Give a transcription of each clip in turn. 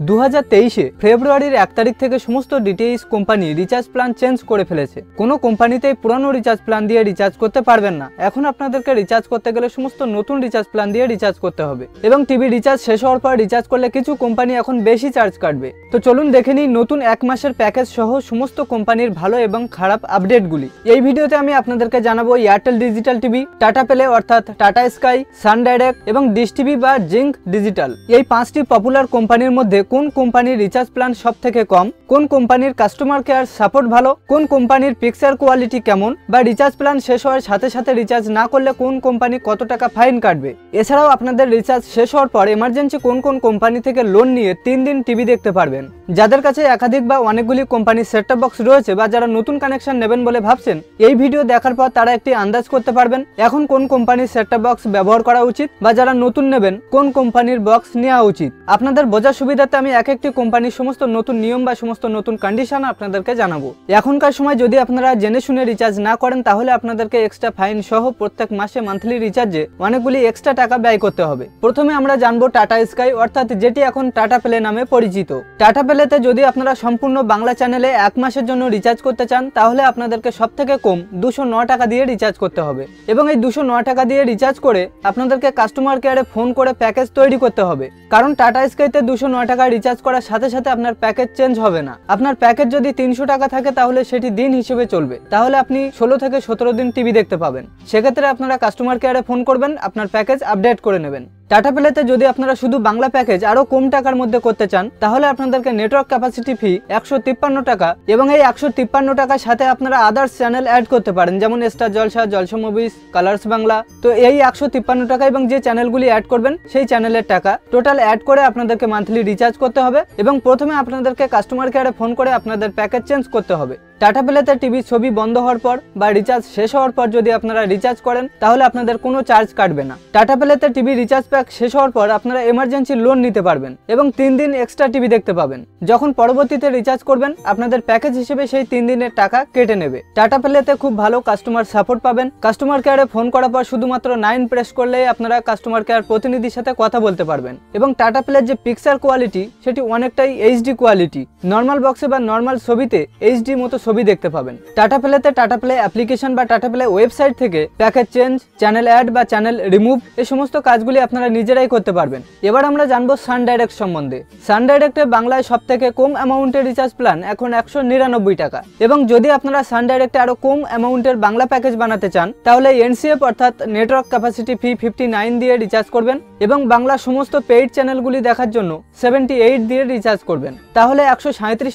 দু হাজার তেইশে ফেব্রুয়ারির এক তারিখ থেকে সমস্ত DTH company recharge plan change করে ফেলেছে। কোনো কোম্পানিতেই পুরানো রিচার্জ প্ল্যান দিয়ে রিচার্জ করতে পারবেন না। এখন আপনাদেরকে রিচার্জ করতে গেলে সমস্ত নতুন রিচার্জ প্ল্যান দিয়ে রিচার্জ করতে হবে। এবং টিভি রিচার্জ শেষ হওয়ার পর রিচার্জ করলে কিছু কোম্পানি এখন বেশি চার্জ কাটবে। তো চলুন দেখে নিই নতুন এক মাসের প্যাকেজ সহ সমস্ত কোম্পানির ভালো এবং খারাপ আপডেটগুলি এই ভিডিওতে আমি আপনাদেরকে জানাব Airtel Digital TV Tata Play অর্থাৎ টাটা স্কাই সান ডাইরেক্ট এবং ডিশ টিভি বা জিঙ্ক ডিজিটাল এই পাঁচটি পপুলার কোম্পানির মধ্যে কোন কোম্পানির রিচার্জ প্ল্যান সব থেকে কম? কোন কোম্পানির কাস্টমার কেয়ার সাপোর্ট ভালো? কোন কোম্পানির পিকচার কোয়ালিটি কেমন? বা রিচার্জ প্ল্যান শেষ হওয়ার সাথে সাথে রিচার্জ না করলে কোন কোম্পানি কত টাকা ফাইন কাটবে? এছাড়াও আপনাদের রিচার্জ শেষ হওয়ার পর এমার্জেন্সি কোন কোন কোম্পানি থেকে লোন নিয়ে তিন দিন টিভি দেখতে পারবেন। যাদের কাছে একাধিক বা অনেকগুলি কোম্পানির সেটটপ বক্স রয়েছে বা যারা নতুন কানেকশন নেবেন বলে ভাবছেন, এই ভিডিও দেখার পর তারা একটি আন্দাজ করতে পারবেন এখন কোন কোম্পানির সেটটপ বক্স ব্যবহার করা উচিত বা যারা নতুন নেবেন, কোন কোম্পানির বক্স নেওয়া উচিত। আপনাদের বোঝার সুবিধাতে আমি এক একটি কোম্পানির সমস্ত নতুন নিয়ম বা সমস্ত নতুন কন্ডিশন আপনাদেরকে জানাব। এখনকার সময় যদি আপনারা জেনে শুনে রিচার্জ না করেন, তাহলে আপনাদেরকে এক্সট্রা ফাইন সহ প্রত্যেক মাসে মান্থলি রিচার্জে অনেকগুলি এক্সট্রা টাকা ব্যয় করতে হবে। প্রথমে আমরা জানব টাটা স্কাই অর্থাৎ যেটি এখন টাটা প্লে নামে পরিচিত। টাটা প্লেতে যদি আপনারা সম্পূর্ণ বাংলা চ্যানেলে এক মাসের জন্য রিচার্জ করতে চান, তাহলে আপনাদেরকে সব থেকে কম দুশো ন টাকা দিয়ে রিচার্জ করতে হবে। এবং এই দুশো ন টাকা দিয়ে রিচার্জ করে আপনাদেরকে কাস্টমার কেয়ারে ফোন করে প্যাকেজ তৈরি করতে হবে। কারণ টাটা স্কাইতে দুশো ন টাকা রিচার্জ করার সাথে সাথে আপনার প্যাকেজ চেঞ্জ হবে না। আপনার প্যাকেজ যদি তিনশো টাকা থাকে, তাহলে সেটি দিন হিসেবে চলবে। তাহলে আপনি ষোলো থেকে সতেরো দিন টিভি দেখতে পাবেন। সেক্ষেত্রে আপনারা কাস্টমার কেয়ারে ফোন করবেন, আপনার প্যাকেজ আপডেট করে নেবেন। টাটা প্লেতে যদি আপনারা শুধু বাংলা প্যাকেজ আরও কম টাকার মধ্যে করতে চান, তাহলে আপনাদেরকে নেটওয়ার্ক ক্যাপাসিটি ফি একশো তিপ্পান্ন টাকা এবং এই একশো তিপ্পান্ন টাকার সাথে আপনারা আদার্স চ্যানেল অ্যাড করতে পারেন, যেমন Star Jalsha Jalsha Movies Colors Bangla তো এই একশো তিপ্পান্ন টাকা এবং যে চ্যানেলগুলি অ্যাড করবেন, সেই চ্যানেলের টাকা টোটাল অ্যাড করে আপনাদেরকে মান্থলি রিচার্জ করতে হবে এবং প্রথমে আপনাদেরকে কাস্টমার কেয়ারে ফোন করে আপনাদের প্যাকেজ চেঞ্জ করতে হবে। টাটা প্লেতে টিভি ছবি বন্ধ হওয়ার পর বা রিচার্জ শেষ হওয়ার পর যদি আপনারা রিচার্জ করেন, তাহলে আপনাদের কোনো চার্জ কাটবে না। টাটা প্লেতে টিভি রিচার্জ প্যাক শেষ হওয়ার পর আপনারা এমার্জেন্সি লোন নিতে পারবেন এবং তিন দিন এক্সট্রা টিভি দেখতে পাবেন। যখন পরবর্তীতে রিচার্জ করবেন, আপনাদের প্যাকেজ হিসেবে সেই তিন দিনের টাকা কেটে নেবে। টাটা প্লেতে খুব ভালো কাস্টমার সাপোর্ট পাবেন। কাস্টমার কেয়ারে ফোন করার পর শুধুমাত্র নাইন প্রেস করলেই আপনারা কাস্টমার কেয়ার প্রতিনিধির সাথে কথা বলতে পারবেন। এবং টাটা প্লের যে পিকচার কোয়ালিটি সেটি অনেকটাই এইচডি কোয়ালিটি নর্মাল বক্সে বা নর্মাল ছবিতে এইচডি মতো ছবি দেখতে পাবেন। টাটা প্লেতে টাটা প্লে অ্যাপ্লিকেশন বা টাটা প্লে ওয়েবসাইট থেকে প্যাকেজ চেঞ্জ চ্যানেল অ্যাড বা চ্যানেল রিমুভ এই সমস্ত কাজগুলি আপনারা নিজেরাই করতে পারবেন। এবার আমরা জানব সান ডাইরেক্ট সম্বন্ধে। সান ডাইরেক্টে বাংলায় সব থেকে কম অ্যামাউন্টের রিচার্জ প্ল্যান এখন একশো নিরানব্বই টাকা। এবং যদি আপনারা সান ডাইরেক্টে আরও কম অ্যামাউন্টের বাংলা প্যাকেজ বানাতে চান, তাহলে এনসিএফ অর্থাৎ network capacity fee fifty nine দিয়ে রিচার্জ করবেন এবং বাংলা সমস্ত পেইড চ্যানেলগুলি দেখার জন্য সেভেন্টি এইট দিয়ে রিচার্জ করবেন। তাহলে একশো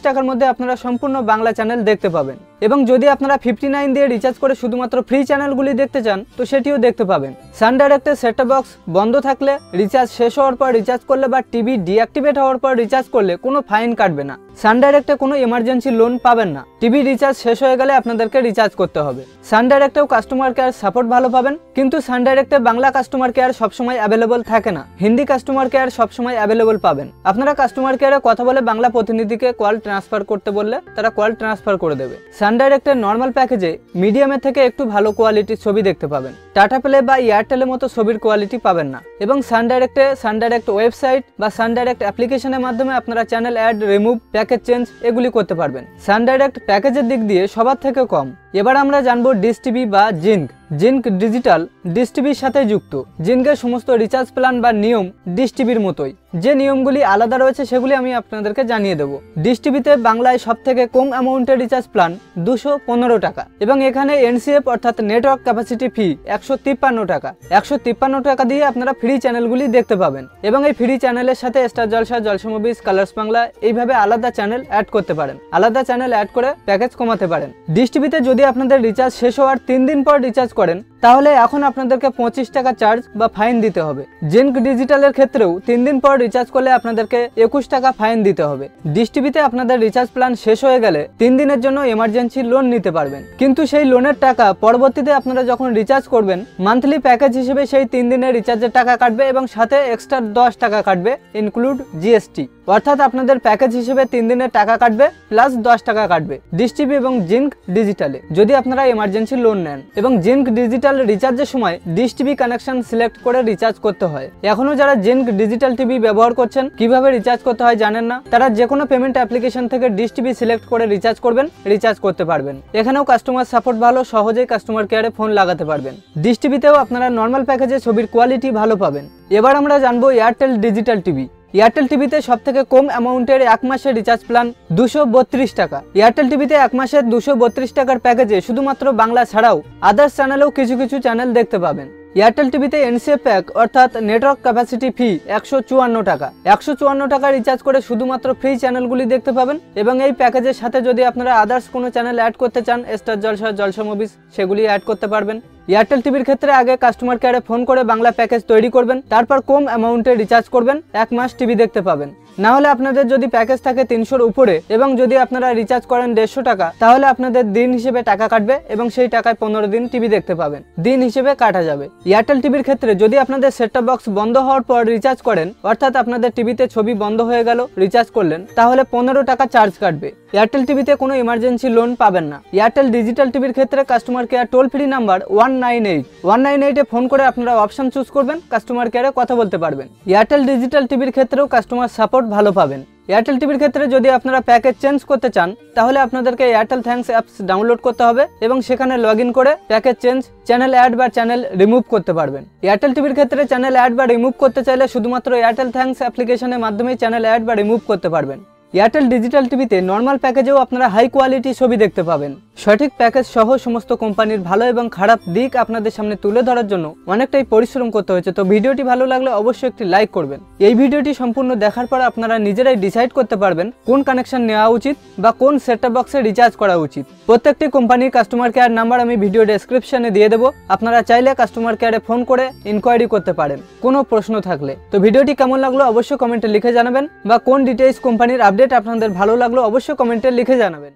টাকার মধ্যে আপনারা সম্পূর্ণ বাংলা চ্যানেল দেখতে পাবেন। এবং যদি আপনারা ফিফটি নাইন দিয়ে রিচার্জ করে শুধুমাত্র ফ্রি চ্যানেলগুলি দেখতে চান, তো সেটিও দেখতে পাবেন। সান ডাইরেক্টের সেটটপ বক্স বন্ধ থাকলে রিচার্জ শেষ হওয়ার পর রিচার্জ করলে বা টিভি ডিঅ্যাক্টিভেট হওয়ার পর রিচার্জ করলে কোনো ফাইন কাটবে না। সান ডাইরেক্টে কোনো এমার্জেন্সি লোন পাবেন না। টিভি রিচার্জ শেষ হয়ে গেলে আপনাদেরকে রিচার্জ করতে হবে। সান ডাইরেক্টেও কাস্টমার কেয়ার সাপোর্ট ভালো পাবেন, কিন্তু সান ডাইরেক্টে বাংলা কাস্টমার কেয়ার সবসময় অ্যাভেলেবল থাকে না। হিন্দি কাস্টমার কেয়ার সবসময় অ্যাভেলেবল পাবেন। আপনারা কাস্টমার কেয়ারে কথা বলে বাংলা প্রতিনিধিকে কল ট্রান্সফার করতে বললে তারা কল ট্রান্সফার করে দেবে। সান ডাইরেক্টের নর্মাল প্যাকেজে মিডিয়ামের থেকে একটু ভালো কোয়ালিটির ছবি দেখতে পাবেন। টাটা প্লে বা এয়ারটেলের মতো ছবির কোয়ালিটি পাবেন না। এবং সানডাইরেক্টে সানডাইরেক্ট সান ডাইরেক্ট ওয়েবসাইট বা সানডাইরেক্ট অ্যাপ্লিকেশনের মাধ্যমে আপনারা channel add remove package change এগুলি করতে পারবেন। সানডাইরেক্ট প্যাকেজের দিক দিয়ে সবার থেকে কম। এবার আমরা জানব ডিস টিভি বা জিঙ্ক জিঙ্ক ডিজিটাল ডিস টিভির সাথে যুক্ত। জিঙ্কের সমস্ত রিচার্জ প্ল্যান বা নিয়ম ডিস টিভির মতোই। যে নিয়মগুলি আলাদা রয়েছে সেগুলি আমি আপনাদেরকে জানিয়ে দেবো। ডিস টিভিতে বাংলায় সব থেকে কম অ্যামাউন্টের রিচার্জ প্ল্যান দুশো পনেরো টাকা এবং এখানে এনসিএফ অর্থাৎ নেটওয়ার্ক ক্যাপাসিটি ফি একশো তিপ্পান্ন টাকা। একশো তিপ্পান্ন টাকা দিয়ে আপনারা ফ্রি চ্যানেলগুলি দেখতে পাবেন এবং এই ফ্রি চ্যানেলের সাথে Star Jalsha Jalsha Movies Colors Bangla এইভাবে আলাদা চ্যানেল অ্যাড করতে পারেন। আলাদা চ্যানেল অ্যাড করে প্যাকেজ কমাতে পারেন। ডিস টিভিতে যদি আপনাদের রিচার্জ শেষ হওয়ার তিন দিন পর রিচার্জ করেন, তাহলে এখন আপনাদেরকে পঁচিশ টাকা চার্জ বা ফাইন দিতে হবে। জেনক ডিজিটালের ক্ষেত্রেও তিন দিন পর রিচার্জ করলে আপনাদেরকে একুশ টাকা ফাইন দিতে হবে। ডিশ টিভিতে আপনাদের রিচার্জ প্ল্যান শেষ হয়ে গেলে তিন দিনের জন্য এমার্জেন্সি লোন নিতে পারবেন। কিন্তু সেই লোনের টাকা পরবর্তীতে আপনারা যখন রিচার্জ করবেন মান্থলি প্যাকেজ হিসেবে সেই তিন দিনের রিচার্জের টাকা কাটবে এবং সাথে এক্সট্রা দশ টাকা কাটবে ইনক্লুড জিএসটি অর্থাৎ আপনাদের প্যাকেজ হিসেবে তিন দিনের টাকা কাটবে প্লাস দশ টাকা কাটবে। ডিশ টিভি এবং জিঙ্ক ডিজিটালে যদি আপনারা এমার্জেন্সি লোন নেন এবং জিঙ্ক ডিজিটাল রিচার্জের সময় ডিস টিভি কানেকশন সিলেক্ট করে রিচার্জ করতে হয়। এখনও যারা জিঙ্ক ডিজিটাল টিভি ব্যবহার করছেন, কীভাবে রিচার্জ করতে হয় জানেন না? তারা যে কোনো পেমেন্ট অ্যাপ্লিকেশন থেকে ডিস টিভি সিলেক্ট করে রিচার্জ করবেন রিচার্জ করতে পারবেন। এখানেও কাস্টমার সাপোর্ট ভালো, সহজেই কাস্টমার কেয়ারে ফোন লাগাতে পারবেন। ডিস টিভিতেও আপনারা নর্মাল প্যাকেজে ছবির কোয়ালিটি ভালো পাবেন। এবার আমরা জানব এয়ারটেল ডিজিটাল টিভি এয়ারটেল টিভিতে সব থেকে কম অ্যামাউন্টের এক মাসের রিচার্জ প্ল্যান দুশো বত্রিশ টাকা। এয়ারটেল টিভিতে এক মাসের দুশো বত্রিশ টাকার প্যাকেজে শুধুমাত্র বাংলা ছাড়াও আদার্স চ্যানেলেও কিছু কিছু চ্যানেল দেখতে পাবেন। এয়ারটেল টিভিতে এনসিএ প্যাক অর্থাৎ নেটওয়ার্ক ক্যাপাসিটি ফি একশো চুয়ান্ন টাকা। একশো চুয়ান্ন টাকা রিচার্জ করে শুধুমাত্র ফ্রি চ্যানেলগুলি দেখতে পাবেন এবং এই প্যাকেজের সাথে যদি আপনারা আদার্স কোনো চ্যানেল অ্যাড করতে চান স্টার জলসা জলসা মুভিস সেগুলি অ্যাড করতে পারবেন। এয়ারটেল টিভির ক্ষেত্রে আগে কাস্টমার কেয়ারে ফোন করে বাংলা প্যাকেজ তৈরি করবেন, তারপর কম অ্যামাউন্টে রিচার্জ করবেন, এক মাস টিভি দেখতে পাবেন। না হলে আপনাদের যদি প্যাকেজ থাকে তিনশোর উপরে এবং যদি আপনারা রিচার্জ করেন দেড়শো টাকা, তাহলে আপনাদের দিন হিসেবে টাকা কাটবে এবং সেই টাকায় পনেরো দিন টিভি দেখতে পাবেন। দিন হিসেবে কাটা যাবে। এয়ারটেল টিভির ক্ষেত্রে যদি আপনাদের সেটটপ বক্স বন্ধ হওয়ার পর রিচার্জ করেন, অর্থাৎ আপনাদের টিভিতে ছবি বন্ধ হয়ে গেল রিচার্জ করলেন, তাহলে পনেরো টাকা চার্জ কাটবে। এয়ারটেল টিভিতে কোনো ইমার্জেন্সি লোন পাবেন না। এয়ারটেল ডিজিটাল টিভির ক্ষেত্রে customer care toll free number one nine eight one nine phone করে আপনারা অপশন চুজ করবেন কাস্টমার কেয়ারে কথা বলতে পারবেন। এয়ারটেল ডিজিটাল টিভির ক্ষেত্রেও কাস্টমার সাপোর্ট ভালো পাবেন। এয়ারটেল টিভির ক্ষেত্রে যদি আপনারা প্যাকেজ চেঞ্জ করতে চান, তাহলে আপনাদেরকে এয়ারটেল থ্যাঙ্কস অ্যাপস ডাউনলোড করতে হবে এবং সেখানে লগ করে প্যাকেজ চেঞ্জ চ্যানেল অ্যাড বা চ্যানেল রিমুভ করতে পারবেন। এয়ারটেল টিভির ক্ষেত্রে চ্যানেল অ্যাড বা রিমুভ করতে চাইলে শুধুমাত্র এয়ারটেল থ্যাঙ্কস অ্যাপ্লিকেশনের মাধ্যমেই চ্যানেল অ্যাড বা রিমুভ করতে পারবেন। এয়ারটেল ডিজিটাল টিভিতে নর্মাল প্যাকেজেও আপনারা হাই কোয়ালিটি ছবি দেখতে পাবেন। সঠিক প্যাকেজ সহ সমস্ত কোম্পানির ভালো এবং খারাপ দিক আপনাদের সামনে তুলে ধরার জন্য অনেকটাই পরিশ্রম করতে হয়েছে, তো ভিডিওটি ভালো লাগলে অবশ্যই একটি লাইক করবেন। এই ভিডিওটি সম্পূর্ণ দেখার পর আপনারা নিজেরাই ডিসাইড করতে পারবেন কোন কানেকশন নেওয়া উচিত বা কোন সেটআপ বক্সে রিচার্জ করা উচিত। প্রত্যেকটি কোম্পানির কাস্টমার কেয়ার নাম্বার আমি ভিডিও ডেসক্রিপশনে দিয়ে দেবো। আপনারা চাইলে কাস্টমার কেয়ারে ফোন করে ইনকোয়ারি করতে পারেন, কোনো প্রশ্ন থাকলে। তো ভিডিওটি কেমন লাগল অবশ্যই কমেন্টে লিখে জানাবেন বা কোন ডিটেলস কোম্পানির আপডেট আপনাদের ভালো লাগল অবশ্যই কমেন্টে লিখে জানাবেন।